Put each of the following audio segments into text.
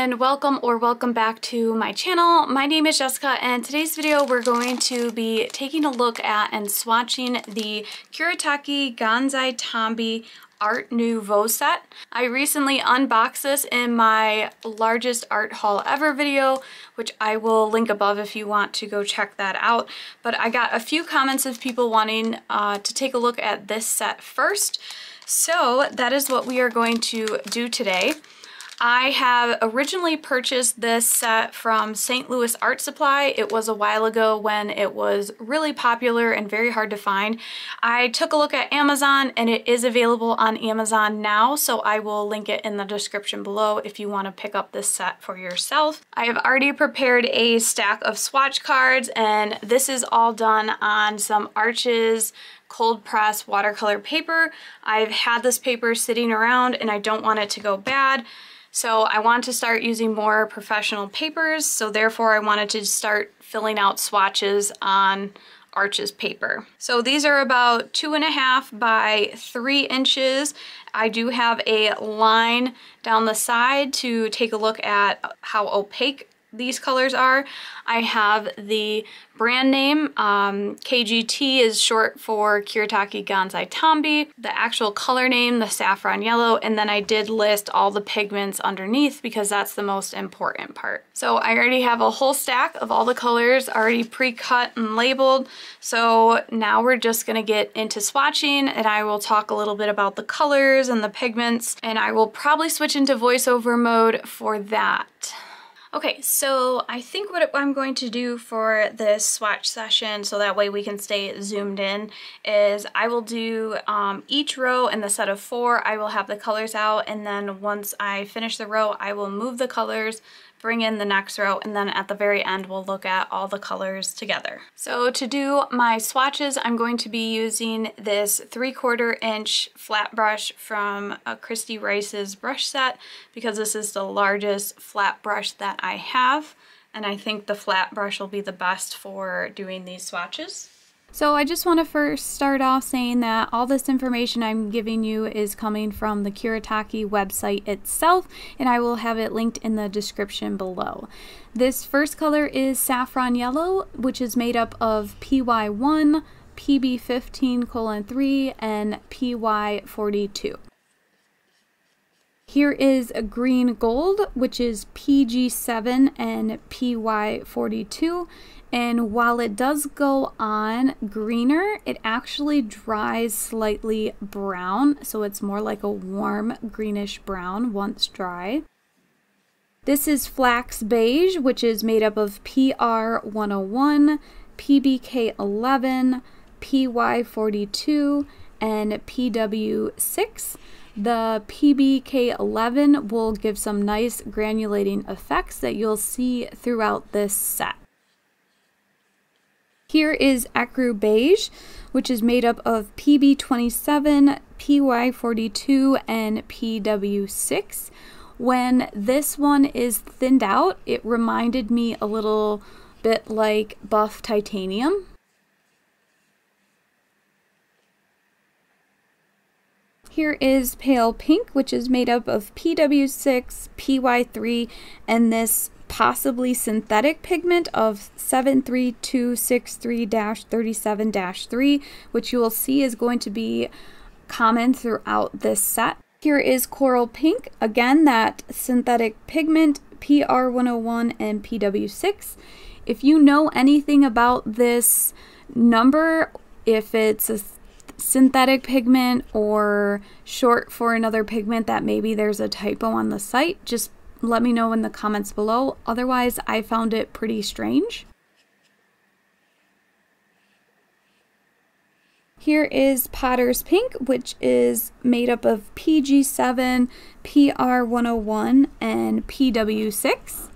and welcome or welcome back to my channel. My name is Jessica and today's video we're going to be taking a look at and swatching the Kuretake Gansai Tambi Art Nouveau set. I recently unboxed this in my largest art haul ever video, which I will link above if you want to go check that out. But I got a few comments of people wanting uh, to take a look at this set first. So that is what we are going to do today. I have originally purchased this set from St. Louis Art Supply. It was a while ago when it was really popular and very hard to find. I took a look at Amazon and it is available on Amazon now, so I will link it in the description below if you want to pick up this set for yourself. I have already prepared a stack of swatch cards and this is all done on some Arches cold press watercolor paper. I've had this paper sitting around and I don't want it to go bad. So I want to start using more professional papers, so therefore I wanted to start filling out swatches on Arches paper. So these are about two and a half by three inches. I do have a line down the side to take a look at how opaque these colors are. I have the brand name. Um, KGT is short for Kuretake Gansai Tambi. The actual color name, the saffron yellow, and then I did list all the pigments underneath because that's the most important part. So I already have a whole stack of all the colors already pre-cut and labeled. So now we're just gonna get into swatching and I will talk a little bit about the colors and the pigments and I will probably switch into voiceover mode for that. Okay, so I think what I'm going to do for this swatch session, so that way we can stay zoomed in, is I will do um, each row in the set of four, I will have the colors out, and then once I finish the row, I will move the colors bring in the next row, and then at the very end we'll look at all the colors together. So to do my swatches, I'm going to be using this 3 quarter inch flat brush from Christy Rice's brush set because this is the largest flat brush that I have and I think the flat brush will be the best for doing these swatches. So I just want to first start off saying that all this information I'm giving you is coming from the Kuretake website itself, and I will have it linked in the description below. This first color is Saffron Yellow, which is made up of PY1, PB15 colon 3, and PY42. Here is a green gold, which is PG7 and PY42. And while it does go on greener, it actually dries slightly brown. So it's more like a warm greenish brown once dry. This is Flax Beige, which is made up of PR101, PBK11, PY42, and PW6. The PBK11 will give some nice granulating effects that you'll see throughout this set. Here is Ecru Beige, which is made up of PB27, PY42, and PW6. When this one is thinned out, it reminded me a little bit like buff titanium. Here is Pale Pink, which is made up of PW6, PY3, and this possibly synthetic pigment of 73263-37-3, which you will see is going to be common throughout this set. Here is Coral Pink, again that synthetic pigment PR101 and PW6. If you know anything about this number, if it's a synthetic pigment or short for another pigment that maybe there's a typo on the site, just let me know in the comments below. Otherwise, I found it pretty strange. Here is Potter's Pink, which is made up of PG7, PR101, and PW6.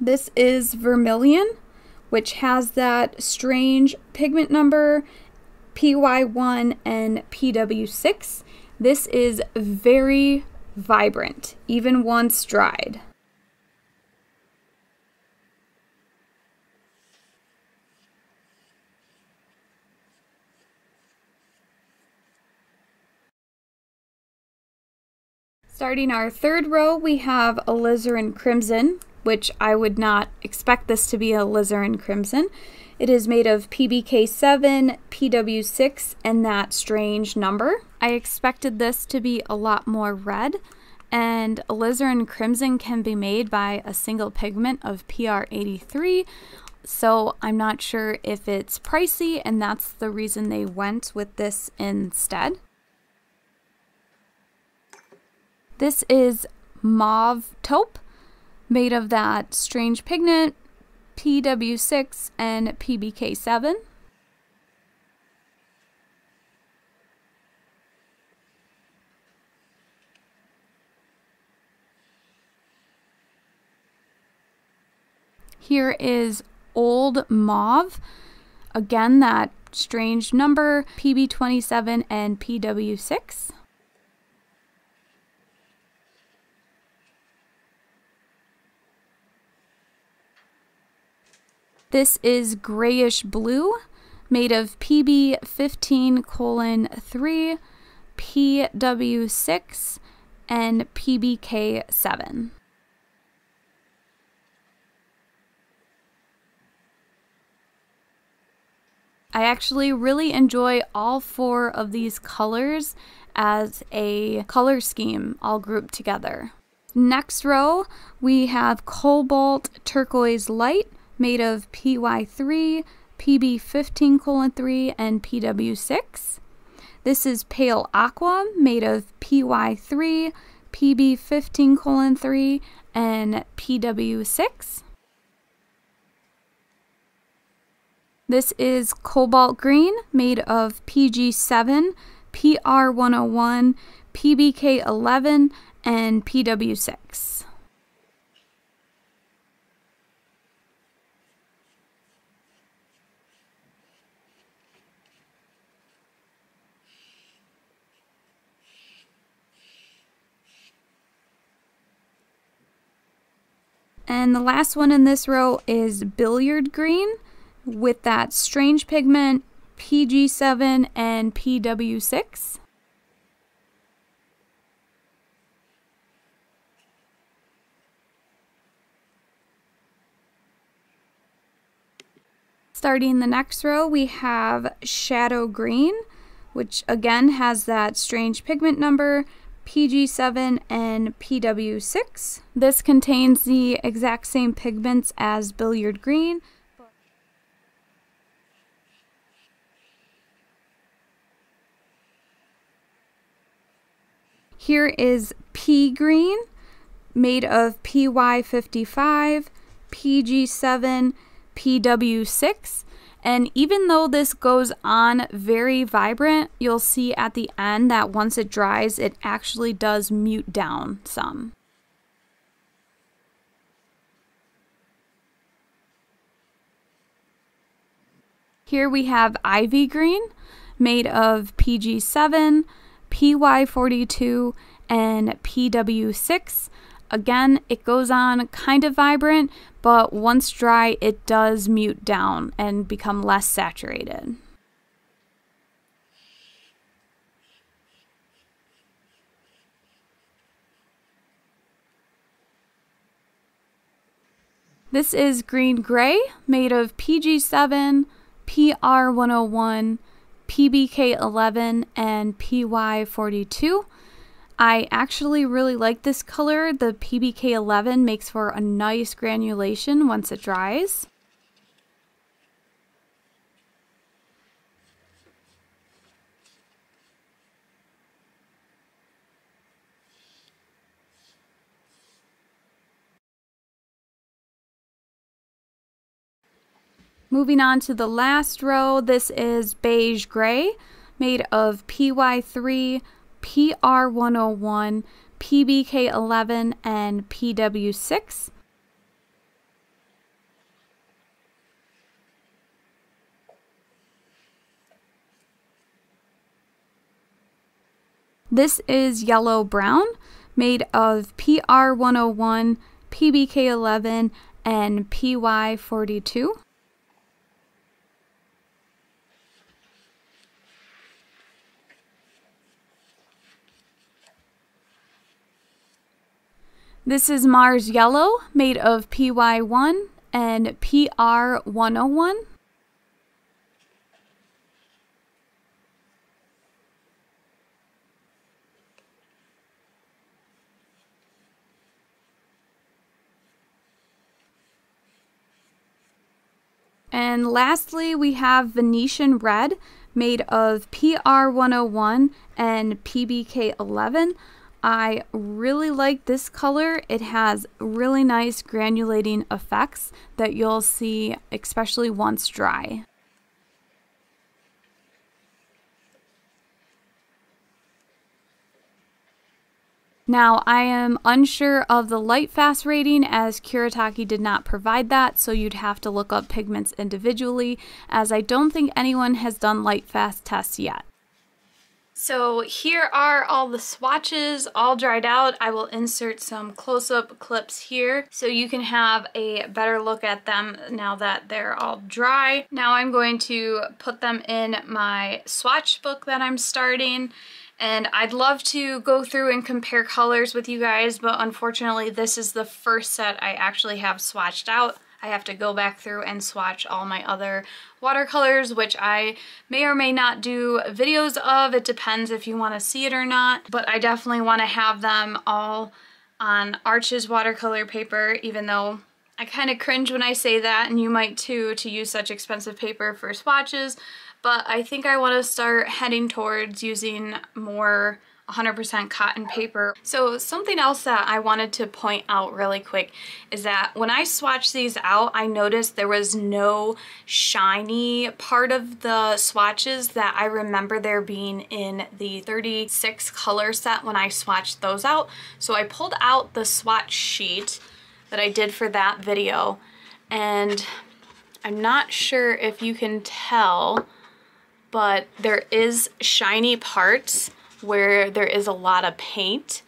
This is Vermilion, which has that strange pigment number PY1 and PW6. This is very vibrant, even once dried. Starting our third row, we have alizarin crimson, which I would not expect this to be alizarin crimson. It is made of PBK7, PW6, and that strange number. I expected this to be a lot more red, and alizarin crimson can be made by a single pigment of PR83, so I'm not sure if it's pricey, and that's the reason they went with this instead. This is mauve taupe, made of that strange pigment, PW6 and PBK7. Here is Old Mauve. Again, that strange number, PB27 and PW6. This is grayish blue, made of PB15 colon 3, PW6, and PBK7. I actually really enjoy all four of these colors as a color scheme all grouped together. Next row, we have Cobalt Turquoise Light, made of PY3, PB15 colon 3, and PW6. This is Pale Aqua, made of PY3, PB15 colon 3, and PW6. This is Cobalt Green, made of PG7, PR101, PBK11, and PW6. And the last one in this row is Billiard Green with that strange pigment PG7 and PW6. Starting the next row, we have Shadow Green, which again has that strange pigment number PG7 and PW6. This contains the exact same pigments as Billiard Green. Here is Pea Green, made of PY55, PG7, PW6, and even though this goes on very vibrant, you'll see at the end that once it dries, it actually does mute down some. Here we have Ivy Green, made of PG7, PY42, and PW6. Again, it goes on kind of vibrant, but once dry, it does mute down and become less saturated. This is green gray, made of PG7, PR101, PBK11, and PY42. I actually really like this color. The PBK11 makes for a nice granulation once it dries. Moving on to the last row, this is beige gray made of PY3, PR101, PBK11, and PW6. This is yellow brown, made of PR101, PBK11, and PY42. This is Mars Yellow, made of PY1 and PR101. And lastly, we have Venetian Red, made of PR101 and PBK11. I really like this color. It has really nice granulating effects that you'll see especially once dry. Now, I am unsure of the light fast rating as Kuretake did not provide that, so you'd have to look up pigments individually, as I don't think anyone has done light fast tests yet. So here are all the swatches all dried out. I will insert some close-up clips here so you can have a better look at them now that they're all dry. Now I'm going to put them in my swatch book that I'm starting and I'd love to go through and compare colors with you guys, but unfortunately this is the first set I actually have swatched out. I have to go back through and swatch all my other watercolors, which I may or may not do videos of. It depends if you want to see it or not, but I definitely want to have them all on Arches watercolor paper, even though I kind of cringe when I say that, and you might too, to use such expensive paper for swatches, but I think I want to start heading towards using more 100% cotton paper. So something else that I wanted to point out really quick is that when I swatched these out, I noticed there was no shiny part of the swatches that I remember there being in the 36 color set when I swatched those out. So I pulled out the swatch sheet that I did for that video and I'm not sure if you can tell but there is shiny parts where there is a lot of paint.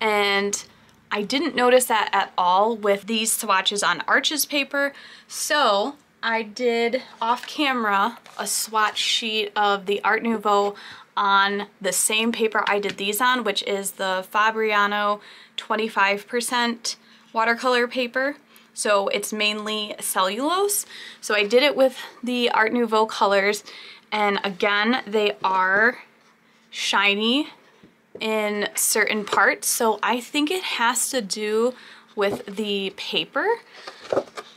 And I didn't notice that at all with these swatches on Arches paper. So I did off camera a swatch sheet of the Art Nouveau on the same paper I did these on which is the Fabriano 25% watercolor paper. So it's mainly cellulose. So I did it with the Art Nouveau colors. And again they are shiny in certain parts so I think it has to do with the paper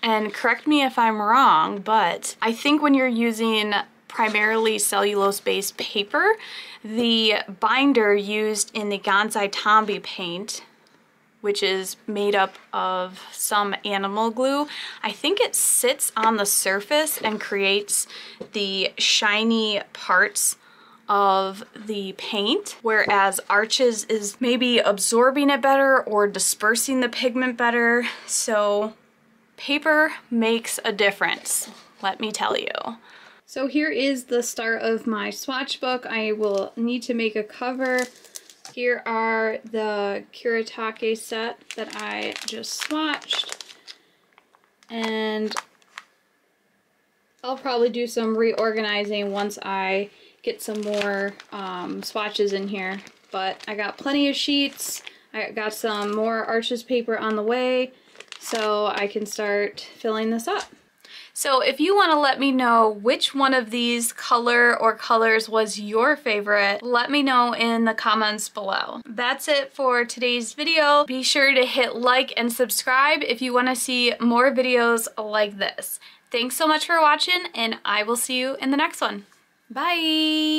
and correct me if I'm wrong but I think when you're using primarily cellulose based paper the binder used in the Gansai Tambi paint which is made up of some animal glue. I think it sits on the surface and creates the shiny parts of the paint, whereas Arches is maybe absorbing it better or dispersing the pigment better. So paper makes a difference, let me tell you. So here is the start of my swatch book. I will need to make a cover here are the Kuretake set that I just swatched. And I'll probably do some reorganizing once I get some more um, swatches in here. But I got plenty of sheets. I got some more Arches paper on the way so I can start filling this up. So if you want to let me know which one of these color or colors was your favorite, let me know in the comments below. That's it for today's video. Be sure to hit like and subscribe if you want to see more videos like this. Thanks so much for watching and I will see you in the next one. Bye!